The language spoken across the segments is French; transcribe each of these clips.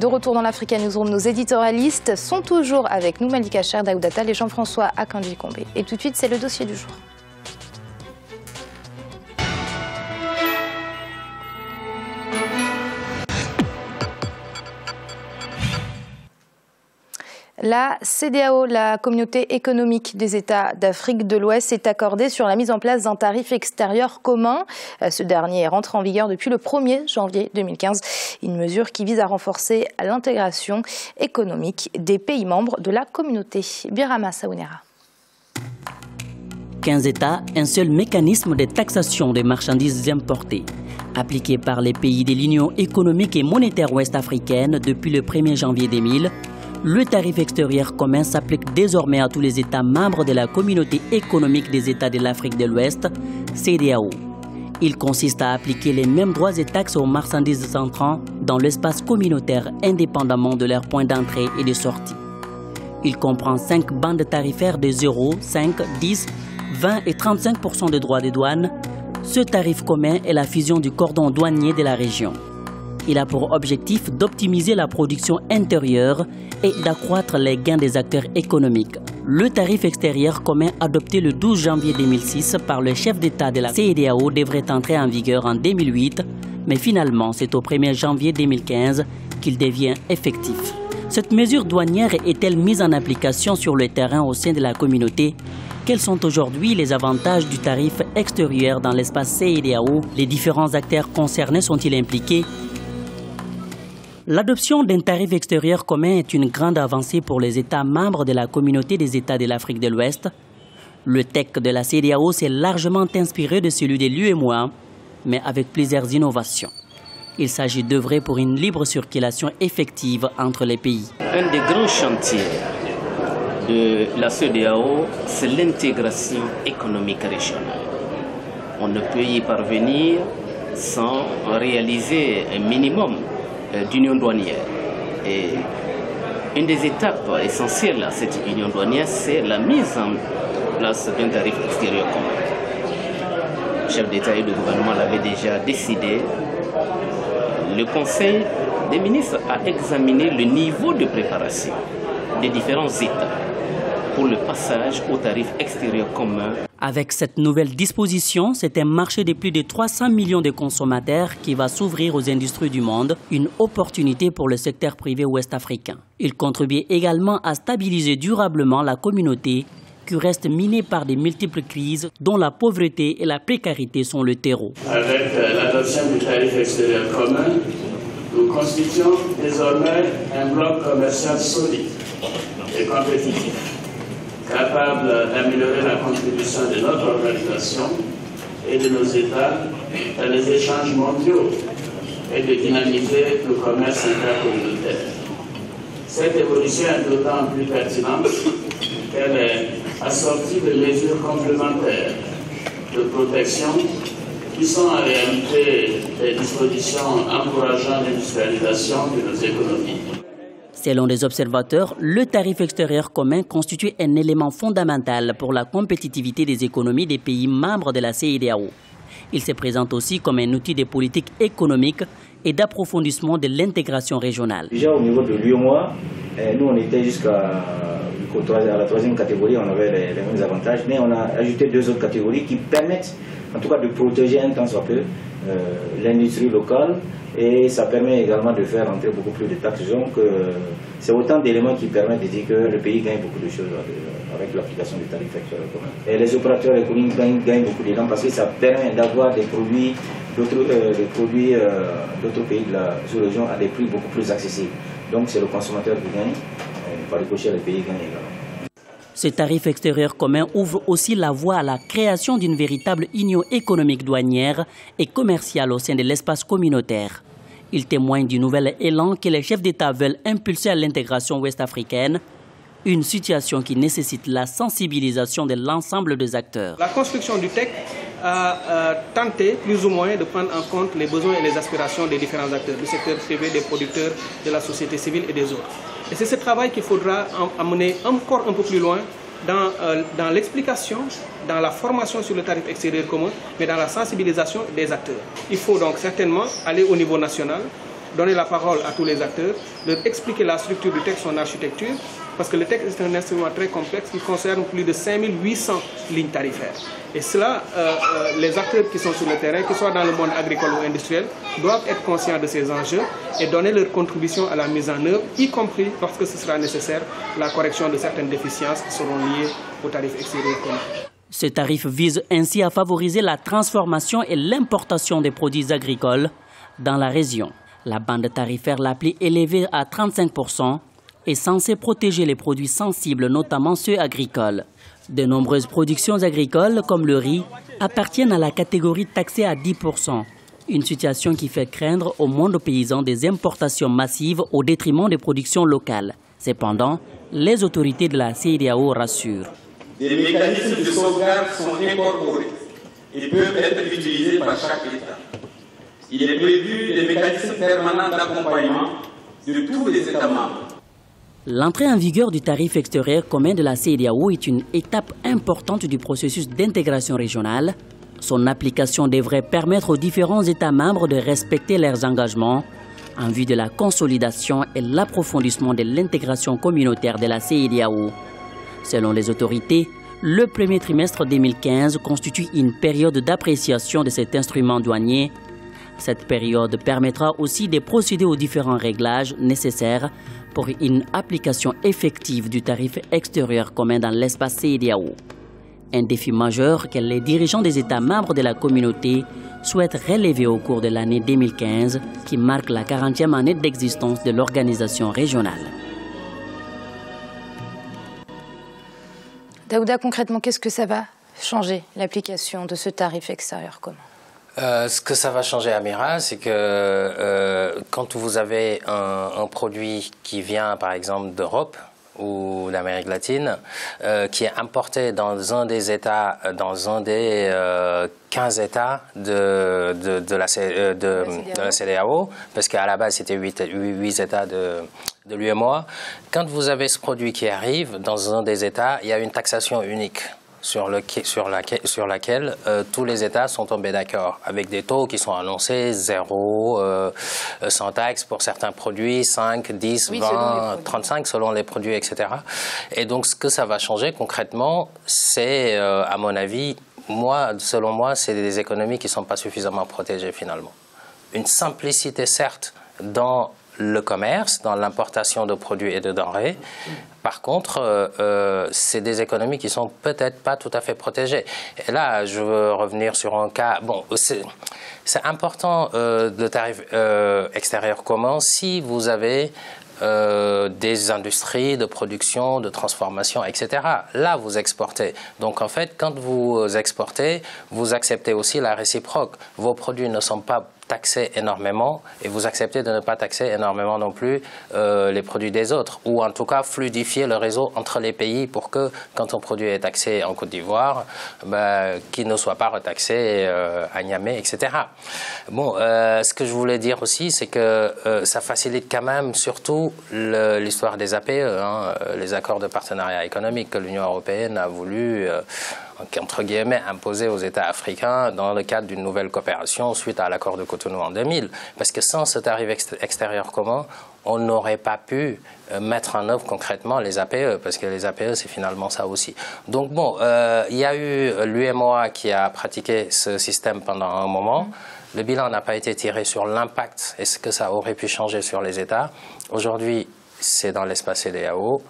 De retour dans l'Africa Newsroom, nos éditorialistes sont toujours avec nous, Malika Cher, Daoudata et Jean-François Akanji Kombe. Et tout de suite, c'est le dossier du jour. La CDAO, la communauté économique des États d'Afrique de l'Ouest, s'est accordée sur la mise en place d'un tarif extérieur commun. Euh, ce dernier est rentré en vigueur depuis le 1er janvier 2015, une mesure qui vise à renforcer l'intégration économique des pays membres de la communauté. Birama Saounera. 15 États, un seul mécanisme de taxation des marchandises importées, appliqué par les pays de l'Union économique et monétaire ouest-africaine depuis le 1er janvier 2000 le tarif extérieur commun s'applique désormais à tous les États membres de la communauté économique des États de l'Afrique de l'Ouest, CDAO. Il consiste à appliquer les mêmes droits et taxes aux marchandises entrant dans l'espace communautaire indépendamment de leur point d'entrée et de sortie. Il comprend cinq bandes tarifaires de 0, 5, 10, 20 et 35% de droits de douane. Ce tarif commun est la fusion du cordon douanier de la région. Il a pour objectif d'optimiser la production intérieure et d'accroître les gains des acteurs économiques. Le tarif extérieur commun adopté le 12 janvier 2006 par le chef d'État de la CEDAO devrait entrer en vigueur en 2008, mais finalement c'est au 1er janvier 2015 qu'il devient effectif. Cette mesure douanière est-elle mise en application sur le terrain au sein de la communauté? Quels sont aujourd'hui les avantages du tarif extérieur dans l'espace CEDAO Les différents acteurs concernés sont-ils impliqués? L'adoption d'un tarif extérieur commun est une grande avancée pour les États membres de la communauté des États de l'Afrique de l'Ouest. Le texte de la CDAO s'est largement inspiré de celui de l'UEMOA, mais avec plusieurs innovations. Il s'agit d'œuvrer pour une libre circulation effective entre les pays. Un des grands chantiers de la CDAO, c'est l'intégration économique régionale. On ne peut y parvenir sans réaliser un minimum d'union douanière. Et une des étapes essentielles à cette union douanière, c'est la mise en place d'un tarif extérieur commun. Le chef d'État et de gouvernement l'avait déjà décidé. Le Conseil des ministres a examiné le niveau de préparation des différents États pour le passage au tarif extérieur commun avec cette nouvelle disposition, c'est un marché de plus de 300 millions de consommateurs qui va s'ouvrir aux industries du monde, une opportunité pour le secteur privé ouest-africain. Il contribue également à stabiliser durablement la communauté qui reste minée par de multiples crises dont la pauvreté et la précarité sont le terreau. Avec euh, l'adoption du tarif extérieur commun, nous constituons désormais un bloc commercial solide et compétitif capable d'améliorer la contribution de notre organisation et de nos États dans les échanges mondiaux et de dynamiser le commerce intercommunautaire. Cette évolution est d'autant plus pertinente qu'elle est assortie de mesures complémentaires de protection qui sont en réalité des dispositions encourageant l'industrialisation de nos économies. Selon les observateurs, le tarif extérieur commun constitue un élément fondamental pour la compétitivité des économies des pays membres de la CEDEAO. Il se présente aussi comme un outil de politique économique et d'approfondissement de l'intégration régionale. Déjà au niveau de l'UMOA, eh, nous on était jusqu'à la troisième catégorie, on avait les, mêmes avantages, mais on a ajouté deux autres catégories qui permettent en tout cas de protéger un temps soit peu l'industrie locale et ça permet également de faire entrer beaucoup plus de taxes. Donc euh, c'est autant d'éléments qui permettent de dire que le pays gagne beaucoup de choses euh, avec l'application du tarif extérieur commun. Et les opérateurs économiques gagnent, beaucoup d'argent parce que ça permet d'avoir des produits d'autres euh, pays de la sous-région à des prix beaucoup plus accessibles. Donc c'est le consommateur qui gagne, par le pays gagne également. Ce tarif extérieur commun ouvre aussi la voie à la création d'une véritable union économique douanière et commerciale au sein de l'espace communautaire. Il témoigne du nouvel élan que les chefs d'État veulent impulser à l'intégration ouest-africaine, une situation qui nécessite la sensibilisation de l'ensemble des acteurs. La construction du TEC a tenté plus ou moins de prendre en compte les besoins et les aspirations des différents acteurs, du secteur privé, des producteurs, de la société civile et des autres. Et c'est ce travail qu'il faudra amener encore un peu plus loin dans, euh, dans l'explication, dans la formation sur le tarif extérieur commun, mais dans la sensibilisation des acteurs. Il faut donc certainement aller au niveau national donner la parole à tous les acteurs, leur expliquer la structure du texte, son architecture, parce que le texte est un instrument très complexe qui concerne plus de 5800 lignes tarifaires. Et cela, euh, euh, les acteurs qui sont sur le terrain, que ce soit dans le monde agricole ou industriel, doivent être conscients de ces enjeux et donner leur contribution à la mise en œuvre, y compris, lorsque ce sera nécessaire, la correction de certaines déficiences qui seront liées au tarif extérieur commun. Ce tarif vise ainsi à favoriser la transformation et l'importation des produits agricoles dans la région. La bande tarifaire la plus élevée à 35% est censée protéger les produits sensibles, notamment ceux agricoles. De nombreuses productions agricoles, comme le riz, appartiennent à la catégorie taxée à 10%. Une situation qui fait craindre au monde paysan des importations massives au détriment des productions locales. Cependant, les autorités de la CEDEAO rassurent. Des mécanismes de sauvegarde sont incorporés et peuvent être utilisés par chaque État. Il est prévu des mécanismes permanents d'accompagnement de tous les États membres L'entrée en vigueur du tarif extérieur commun de la CEDEAO est une étape importante du processus d'intégration régionale. Son application devrait permettre aux différents États membres de respecter leurs engagements en vue de la consolidation et l'approfondissement de l'intégration communautaire de la CEDEAO. Selon les autorités, le premier trimestre 2015 constitue une période d'appréciation de cet instrument douanier cette période permettra aussi de procéder aux différents réglages nécessaires pour une application effective du tarif extérieur commun dans l'espace CEDEAO. Un défi majeur que les dirigeants des États membres de la communauté souhaitent relever au cours de l'année 2015 qui marque la 40e année d'existence de l'organisation régionale. Daouda, concrètement, qu'est-ce que ça va changer, l'application de ce tarif extérieur commun? Euh, ce que ça va changer, Amira, c'est que euh, quand vous avez un, produit qui vient, par exemple, d'Europe ou d'Amérique latine, euh, qui est importé dans un des États, dans un des 15 États de, de, la, de, CDAO, parce qu'à la base c'était 8, 8, États de, de l'UMOA, quand vous avez ce produit qui arrive dans un des États, il y a une taxation unique sur, le, sur, sur laquelle euh, tous les États sont tombés d'accord, avec des taux qui sont annoncés 0, euh, sans taxe pour certains produits, 5, 10, 20, 35 selon les produits, etc. Et donc ce que ça va changer concrètement, c'est, euh, à mon avis, moi, selon moi, c'est des économies qui ne sont pas suffisamment protégées finalement. Une simplicité, certes, dans le commerce, dans l'importation de produits et de denrées. Par contre, euh, euh, c'est des économies qui sont peut-être pas tout à fait protégées. Et là, je veux revenir sur un cas. Bon, c'est important euh, de tarif euh, extérieur commun si vous avez des industries de production, de transformation, etc. Là, vous exportez. Donc, en fait, quand vous exportez, vous acceptez aussi la réciproque. Vos produits ne sont pas taxer énormément et vous acceptez de ne pas taxer énormément non plus euh, les produits des autres, ou en tout cas fluidifier le réseau entre les pays pour que quand un produit est taxé en Côte d'Ivoire, ben, qu'il ne soit pas retaxé euh, à Niamey, etc. Bon, euh, ce que je voulais dire aussi, c'est que ça facilite quand même surtout l'histoire des APE, hein, les accords de partenariat économique que l'Union européenne a voulu entre guillemets, imposé aux États africains dans le cadre d'une nouvelle coopération suite à l'accord de Cotonou en 2000. Parce que sans ce tarif extérieur commun, on n'aurait pas pu euh, mettre en œuvre concrètement les APE, parce que les APE, c'est finalement ça aussi. Donc bon, euh, il y a eu l'UMOA qui a pratiqué ce système pendant un moment. Le bilan n'a pas été tiré sur l'impact et ce que ça aurait pu changer sur les États. Aujourd'hui, c'est dans l'espace CDAO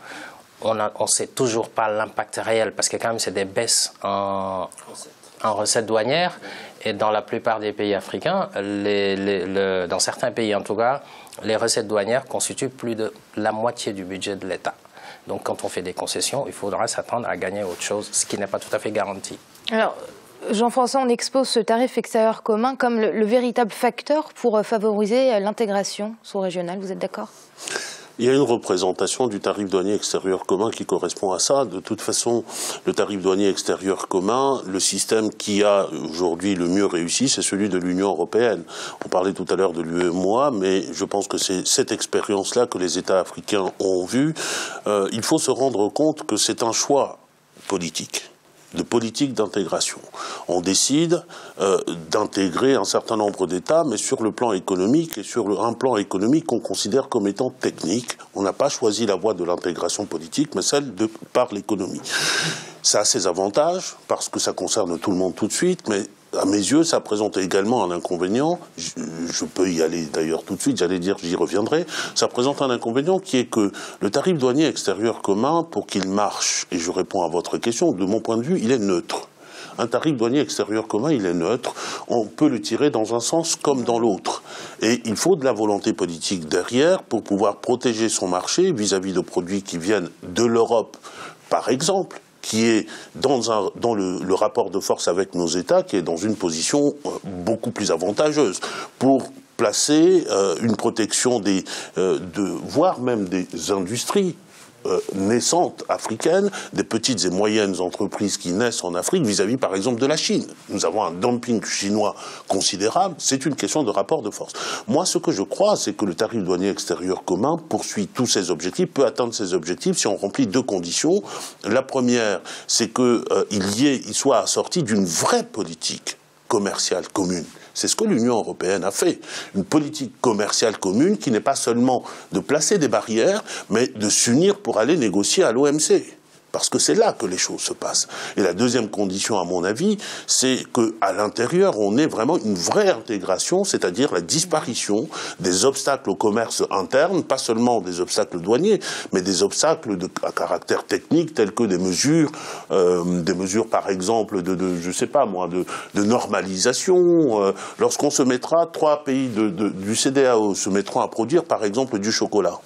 on ne sait toujours pas l'impact réel parce que quand même c'est des baisses en, recettes douanières et dans la plupart des pays africains, dans certains pays en tout cas, les recettes douanières constituent plus de la moitié du budget de l'État. Donc quand on fait des concessions, il faudra s'attendre à gagner autre chose, ce qui n'est pas tout à fait garanti. Alors, Jean-François, on expose ce tarif extérieur commun comme le véritable facteur pour favoriser l'intégration sous-régionale. Vous êtes d'accord? Il y a une représentation du tarif douanier extérieur commun qui correspond à ça. De toute façon, le tarif douanier extérieur commun, le système qui a aujourd'hui le mieux réussi, c'est celui de l'Union européenne. On parlait tout à l'heure de l'UEMOA, mais je pense que c'est cette expérience-là que les États africains ont vue. Euh, il faut se rendre compte que c'est un choix politique de politique d'intégration. On décide euh, d'intégrer un certain nombre d'États, mais sur le plan économique et sur un plan économique qu'on considère comme étant technique. On n'a pas choisi la voie de l'intégration politique, mais celle de par l'économie. Ça a ses avantages, parce que ça concerne tout le monde tout de suite, mais à mes yeux, ça présente également un inconvénient. Je, peux y aller d'ailleurs tout de suite, j'allais dire, j'y reviendrai. Ça présente un inconvénient qui est que le tarif douanier extérieur commun, pour qu'il marche, et je réponds à votre question, de mon point de vue, il est neutre. Un tarif douanier extérieur commun, il est neutre. On peut le tirer dans un sens comme dans l'autre. Et il faut de la volonté politique derrière pour pouvoir protéger son marché vis-à-vis de produits qui viennent de l'Europe, par exemple, qui est dans, un, dans le, rapport de force avec nos États, qui est dans une position euh, beaucoup plus avantageuse pour placer euh, une protection des, euh, de, voire même des industries naissantes africaines, des petites et moyennes entreprises qui naissent en Afrique vis-à-vis, par exemple, de la Chine. Nous avons un dumping chinois considérable. C'est une question de rapport de force. Moi, ce que je crois, c'est que le tarif douanier extérieur commun poursuit tous ses objectifs, peut atteindre ses objectifs si on remplit deux conditions. La première, c'est qu'il euh, y ait, il soit assorti d'une vraie politique commerciale commune. C'est ce que l'Union européenne a fait. Une politique commerciale commune qui n'est pas seulement de placer des barrières, mais de s'unir pour aller négocier à l'OMC. Parce que c'est là que les choses se passent. Et la deuxième condition, à mon avis, c'est qu'à l'intérieur, on ait vraiment une vraie intégration, c'est-à-dire la disparition des obstacles au commerce interne, pas seulement des obstacles douaniers, mais des obstacles de, à caractère technique, tels que des mesures, euh, des mesures par exemple de, je sais pas moi, de normalisation. Euh, Lorsqu'on se mettra, trois pays du CDAO se mettront à produire par exemple du chocolat.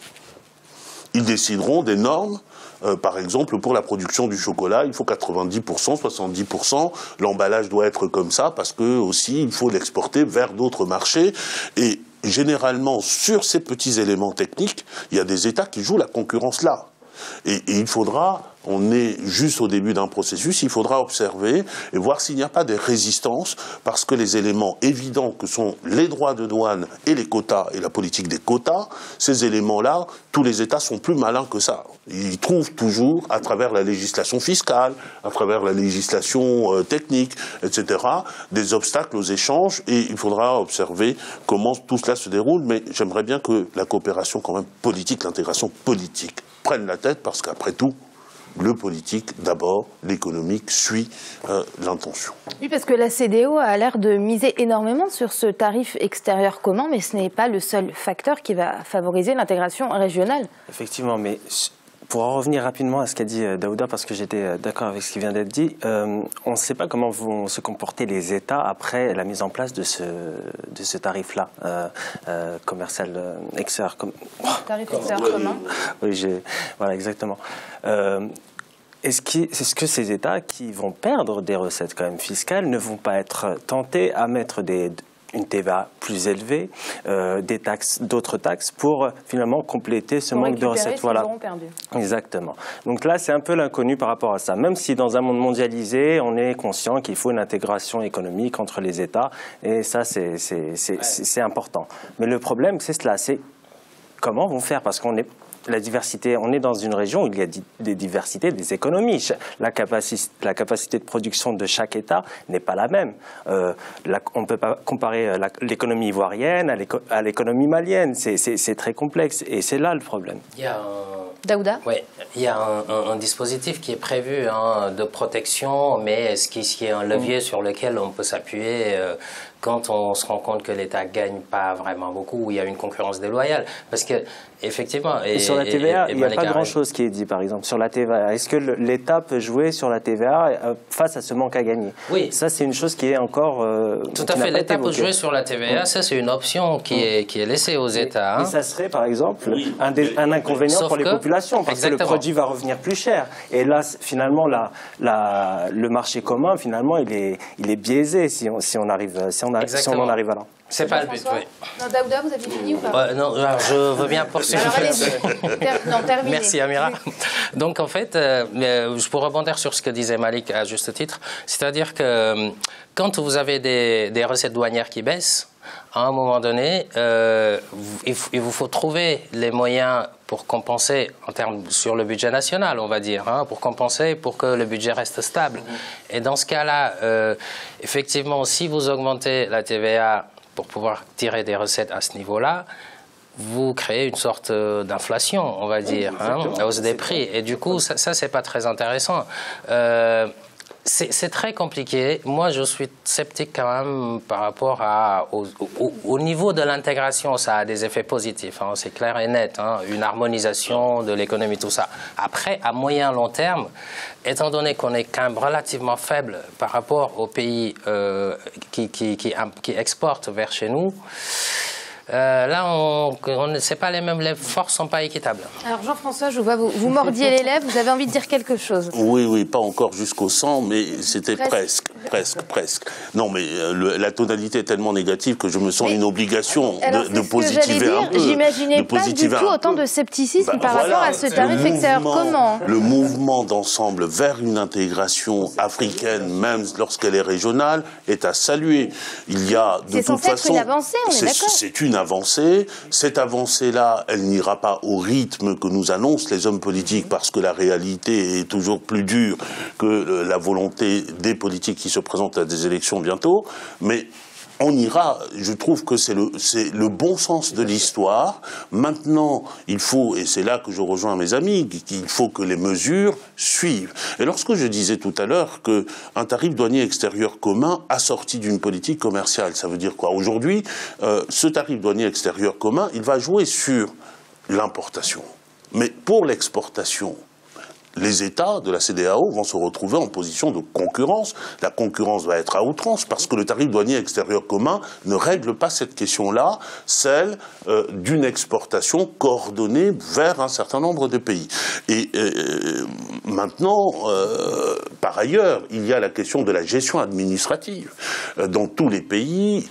Ils décideront des normes euh, par exemple, pour la production du chocolat, il faut 90%, 70%. L'emballage doit être comme ça parce que aussi il faut l'exporter vers d'autres marchés. Et généralement, sur ces petits éléments techniques, il y a des États qui jouent la concurrence là. Et, et il faudra on est juste au début d'un processus, il faudra observer et voir s'il n'y a pas des résistances, parce que les éléments évidents que sont les droits de douane et les quotas et la politique des quotas, ces éléments-là, tous les États sont plus malins que ça. Ils trouvent toujours, à travers la législation fiscale, à travers la législation euh, technique, etc., des obstacles aux échanges, et il faudra observer comment tout cela se déroule, mais j'aimerais bien que la coopération quand même politique, l'intégration politique, prenne la tête, parce qu'après tout, le politique d'abord, l'économique suit euh, l'intention. Oui, parce que la CDO a l'air de miser énormément sur ce tarif extérieur commun, mais ce n'est pas le seul facteur qui va favoriser l'intégration régionale. Effectivement, mais pour en revenir rapidement à ce qu'a dit euh, Daouda, parce que j'étais euh, d'accord avec ce qui vient d'être dit, euh, on ne sait pas comment vont se comporter les États après la mise en place de ce, de ce tarif-là, euh, commercial extérieur. Com... Tarif extérieur commun Oui, voilà, exactement. Est-ce que, que ces États qui vont perdre des recettes quand même fiscales ne vont pas être tentés à mettre des, une TVA plus élevée, euh, des taxes, d'autres taxes pour euh, finalement compléter ce manque de recettes. Voilà. Exactement. Donc là, c'est un peu l'inconnu par rapport à ça. Même si dans un monde mondialisé, on est conscient qu'il faut une intégration économique entre les États, et ça, c'est important. Mais le problème, c'est cela, c'est comment vont faire? Parce qu'on est la diversité, on est dans une région où il y a des diversités des économies. La capacité, la capacité de production de chaque État n'est pas la même. Euh, on ne peut pas comparer euh, l'économie ivoirienne à l'économie malienne. C'est très complexe et c'est là le problème. Il y a Daouda? Oui, il y a un, dispositif qui est prévu hein, de protection, mais ce qui, ce qui, est un levier sur lequel on peut s'appuyer euh, quand on se rend compte que l'État gagne pas vraiment beaucoup, où il y a une concurrence déloyale. Parce que, effectivement. Et, sur la TVA, il n'y a pas grand-chose qui est dit, par exemple. Sur la TVA, est-ce que l'État peut jouer sur la TVA euh, face à ce manque à gagner? Oui. Ça, c'est une chose qui est encore. Euh, Tout à fait. L'État peut jouer sur la TVA. Ça, c'est une option qui, est, qui est laissée aux États. Et, hein. ça serait, par exemple, un, un, inconvénient pour les populations, parce que le produit va revenir plus cher. Et là, finalement, la, la, le marché commun, finalement, il est, il est biaisé si on, si on arrive. Si on si on en arrive à là. C'est pas le but, oui. Non, Daouda, vous avez fini ou pas Non, je veux bien poursuivre. non, terminez. Merci, Amira. Donc, en fait, euh, euh, je pourrais rebondir sur ce que disait Malik à juste titre. C'est-à-dire que euh, quand vous avez des, des recettes douanières qui baissent, À un moment donné, euh, il, vous faut trouver les moyens pour compenser en termes sur le budget national, on va dire, hein, pour compenser pour que le budget reste stable. Et dans ce cas-là, euh, effectivement, si vous augmentez la TVA pour pouvoir tirer des recettes à ce niveau-là, vous créez une sorte euh, d'inflation, on va dire, hein, à hausse des prix. Et du coup, ça, ça c'est pas très intéressant. Euh, c'est très compliqué. Moi, je suis sceptique quand même par rapport à, au, niveau de l'intégration. Ça a des effets positifs, hein, c'est clair et net. Hein, une harmonisation de l'économie, tout ça. Après, à moyen long terme, étant donné qu'on est quand même relativement faible par rapport aux pays euh, qui, qui, qui, qui exportent vers chez nous, euh, là, on, on c'est pas les mêmes, les forces sont pas équitables. Alors Jean-François, je vois vous, vous mordiez les lèvres, vous avez envie de dire quelque chose. Oui, oui, pas encore jusqu'au sang, mais c'était presque, presque, presque. Non, mais euh, la tonalité est tellement négative que je me sens une obligation de, de positiver un peu. J'imaginais pas du tout autant de scepticisme bah, par rapport à ce tarif extérieur. Comment Le mouvement d'ensemble vers une intégration africaine, même lorsqu'elle est régionale, est à saluer. Il y a de toute façon, une avancée, on est, est d'accord. C'est une Cette avancée-là, elle n'ira pas au rythme que nous annoncent les hommes politiques parce que la réalité est toujours plus dure que la volonté des politiques qui se présentent à des élections bientôt. Mais on ira, je trouve que c'est le, bon sens de l'histoire. Maintenant, il faut, et c'est là que je rejoins mes amis, qu'il faut que les mesures suivent. Et lorsque je disais tout à l'heure qu'un tarif douanier extérieur commun assorti d'une politique commerciale, ça veut dire quoi? Aujourd'hui, euh, ce tarif douanier extérieur commun, il va jouer sur l'importation. Mais pour l'exportation, les États de la CDAO vont se retrouver en position de concurrence. La concurrence va être à outrance parce que le tarif douanier extérieur commun ne règle pas cette question-là, celle euh, d'une exportation coordonnée vers un certain nombre de pays. Et euh, maintenant, euh, par ailleurs, il y a la question de la gestion administrative. Dans tous les pays,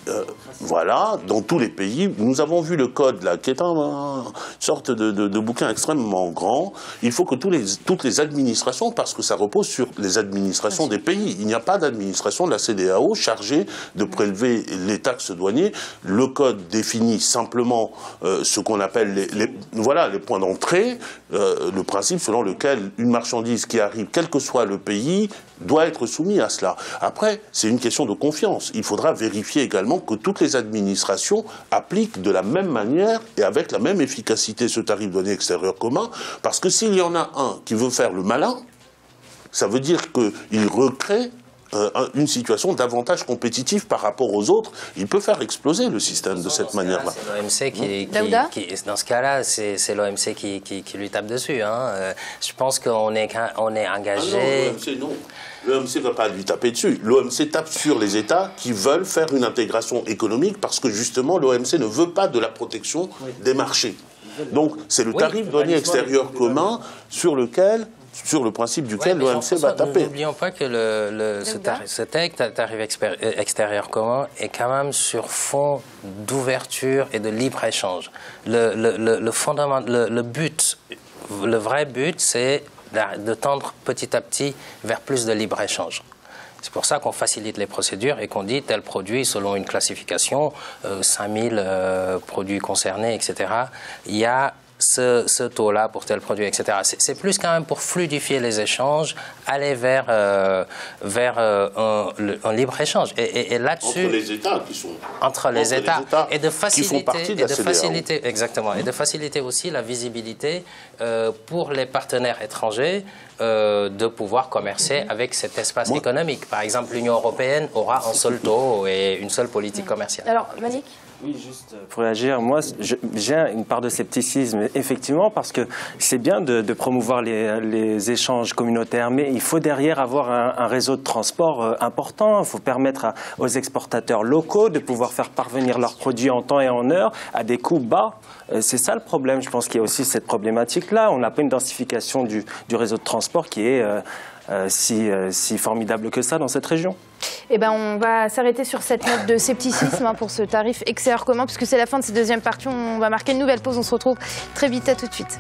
voilà, dans tous les pays, nous avons vu le code là, qui est une sorte de, bouquin extrêmement grand. Il faut que toutes les administrations parce que ça repose sur les administrations des pays. Il n'y a pas d'administration de la CDAO chargée de prélever les taxes douanières. Le code définit simplement euh, ce qu'on appelle les, voilà, les points d'entrée, euh, le principe selon lequel une marchandise qui arrive, quel que soit le pays, doit être soumise à cela. Après, c'est une question de confiance. Il faudra vérifier également que toutes les administrations appliquent de la même manière et avec la même efficacité ce tarif douanier extérieur commun, parce que s'il y en a un qui veut faire le malin, ça veut dire qu'il recrée euh, une situation davantage compétitive par rapport aux autres, il peut faire exploser le système de cette manière-là. C'est l'OMC qui, dans ce cas-là, c'est l'OMC qui, qui, lui tape dessus. Hein. Euh, je pense qu'on est, on est engagé. Ah non, L'OMC ne va pas lui taper dessus. L'OMC tape sur les États qui veulent faire une intégration économique parce que justement l'OMC ne veut pas de la protection des marchés. Donc c'est le tarif douanier extérieur commun sur lequel sur le principe duquel l'OMC va taper. N'oublions pas que le, ce, tarif, extérieur commun est quand même sur fond d'ouverture et de libre-échange. Le, le, le, but, le vrai but, c'est de tendre petit à petit vers plus de libre-échange. C'est pour ça qu'on facilite les procédures et qu'on dit tel produit selon une classification, 5000 euh, euh, produits concernés, etc. Il y a ce, taux-là pour tel produit, etc. C'est plus quand même pour fluidifier les échanges, aller vers, euh, vers un, libre-échange. Et, là-dessus... Entre les États qui sont... Entre les, États, et de faciliter, de, faciliter exactement, et de faciliter aussi la visibilité pour les partenaires étrangers euh, de pouvoir commercer avec cet espace économique. Par exemple, l'Union européenne aura un seul taux et une seule politique commerciale. Alors, Malik oui, juste pour réagir, moi j'ai une part de scepticisme, effectivement, parce que c'est bien de, promouvoir les, échanges communautaires, mais il faut derrière avoir un, réseau de transport euh, important. Il faut permettre aux exportateurs locaux de pouvoir faire parvenir leurs produits en temps et en heure à des coûts bas. Euh, c'est ça le problème. Je pense qu'il y a aussi cette problématique-là. On n'a pas une densification du, réseau de transport qui est euh, si, si formidable que ça dans cette région. Eh ben, on va s'arrêter sur cette note de scepticisme hein, pour ce tarif extérieur commun, puisque c'est la fin de cette deuxième partie. On va marquer une nouvelle pause. On se retrouve très vite. À tout de suite.